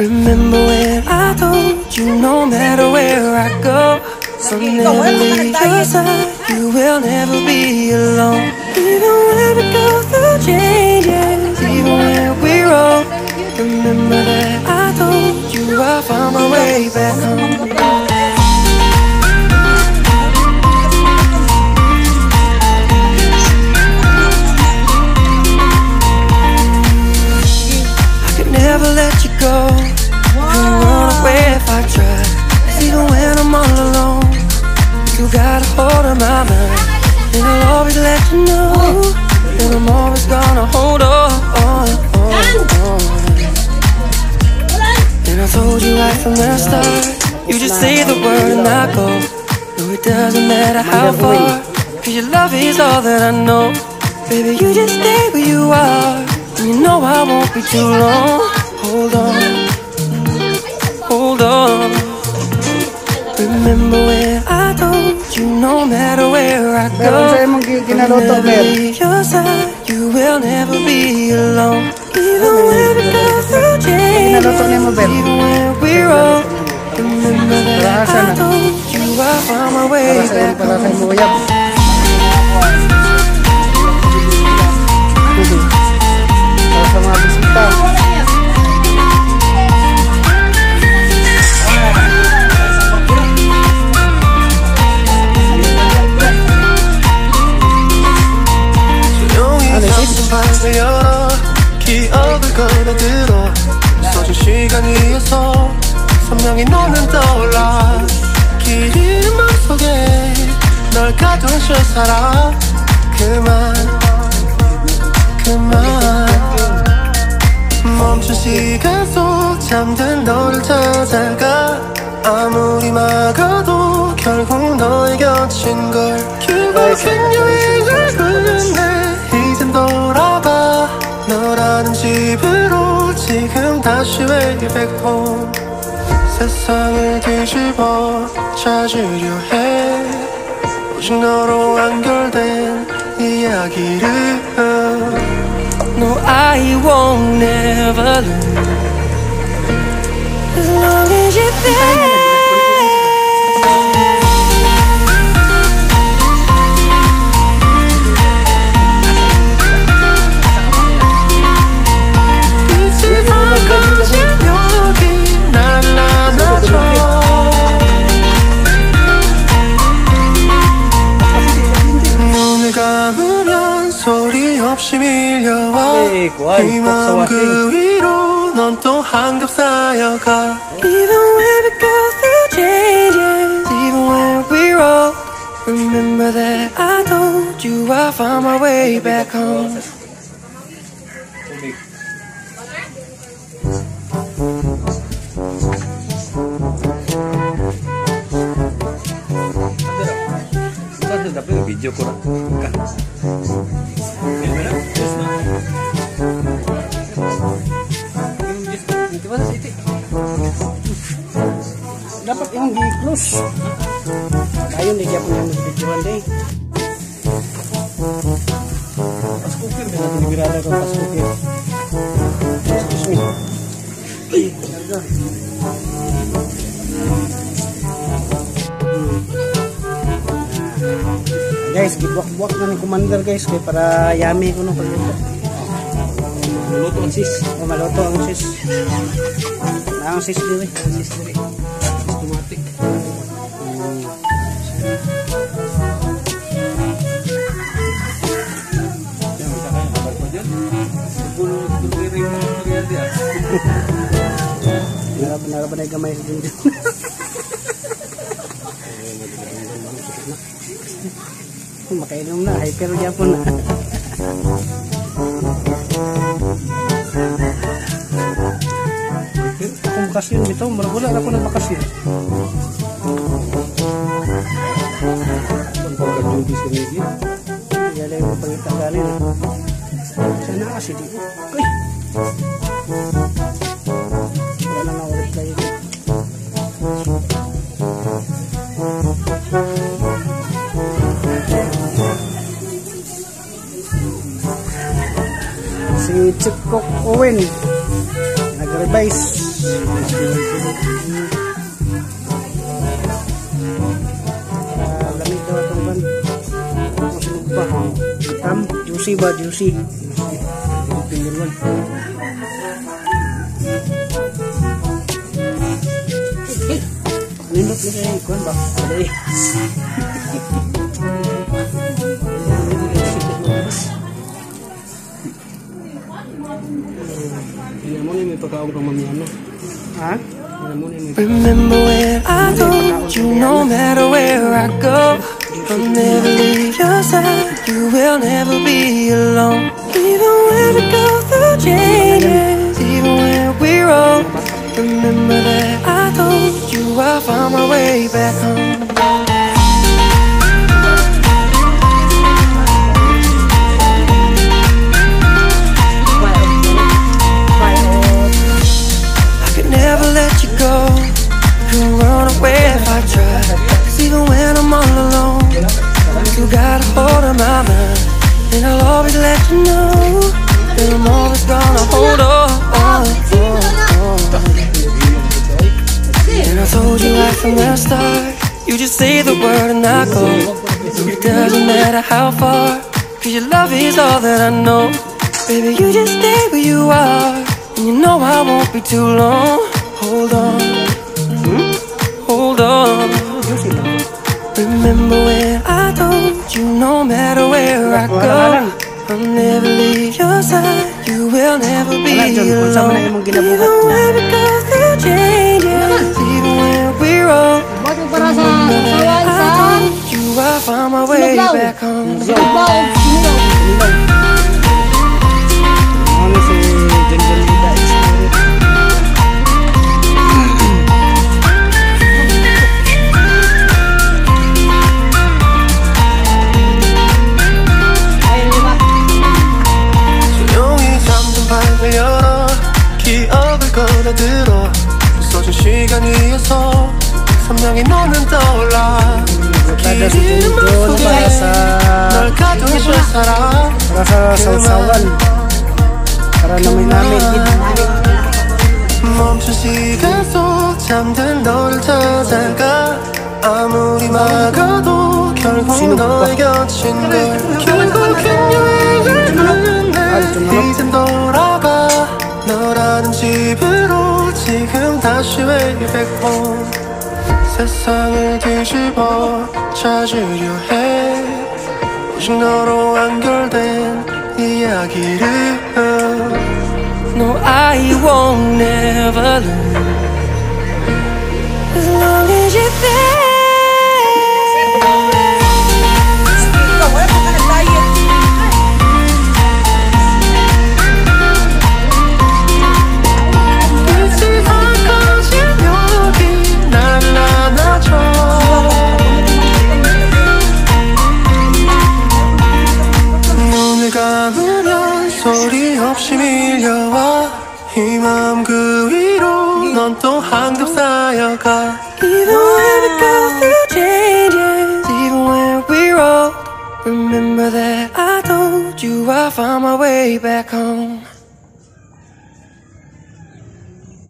Remember when I told you no matter where I go, I'll never leave your side. You will never be alone. Even when we go through changes, even when we're roll. Remember that I told you I found my way back home. That I'm always gonna hold on. on, on. And I told you right from the start, you just say the word and I go. No, it doesn't matter how far, cause your love is all that I know. Baby, you just stay where you are, and you know I won't be too long. Hold on, hold on. Remember when I told you no matter where I Meron go, sa'yo mong I'll kinaloto, Mer. your side. You will never be alone. Even when we go through changes, Kinaloto niya mo, Mer. even when we roll. Remember that I told you I found my way back home. 선명히 너는 떠올라. 긴 맘속에 널 가둔 채 살아 그만 그만. 멈춘 시간 속 잠든 너를 찾아가. 아무리 막아도 결국 너의 곁인 걸. 결국엔 여행을 끝내 이젠 돌아가 너라는 집으로 지금 다시 way back home 세상을 뒤집어 찾으려 해 오직 너로 완결된 이야기를 No, I won't never lose As long as you're there 소리 없이 밀려와 이 마음 그 위로 넌 또 한겹 쌓여가 Even when we go through changes Even when we roll Remember that I told you I found my way back home video ko di-close. Ayun, hindi ako niya mag-videoan day. Pas cooker, may natin ibirada ko pas cooker. Excuse me. Ay, talaga. Guys, gibuak-buak na ni Commander guys kay para yummy ko no pagluto. Maluto ang sis. O maluto ang sis. Ang sis diri. Ang sis diri. Automatic. Narap narap na gamay sa dindin. Makainom na, hyper yapon na. Akong bakasyon bitaw, wala na ako ng bakasyon. Cook Owen nag-revise lamig daw itong van. Masunog. Tam, juicy ba? Juicy. Ba? Aday. Hindi mo na may pagkaong pang mamiyano. Ha? Hindi mo na may Remember when I told you no matter where I go, I'll never leave your side. You will never be alone. Even when we go through changes, even when we roll. Remember that I told you I found my way back home. Told you right from the start. You just say the word and I go. It doesn't matter how far. Cause your love is all that I know. Baby, you just stay where you are. And you know I won't be too long. Hold on. Hmm? Hold on. Remember when I told you no matter where I go, I'll never leave your side. You will never be Wala dyan, kung saan mo na alone. Even when we go 실사랑 para sa sausawan. Para na may namin 멈춘 시간 속 잠든 너를 찾아가. 아무리 막아도 결국? 너의 곁인 걸 결국엔 여행을 끝내 이젠 돌아가. 너라는 집으로 지금 다시 way back home 세상을 뒤집어 찾으려 해 오직 너로 완결된 이야기를 No, I won't never lose 이 마음 그 위로 넌 또 한겹 쌓여가 Even when we go through changes Even when we roll Remember that I told you I found my way back home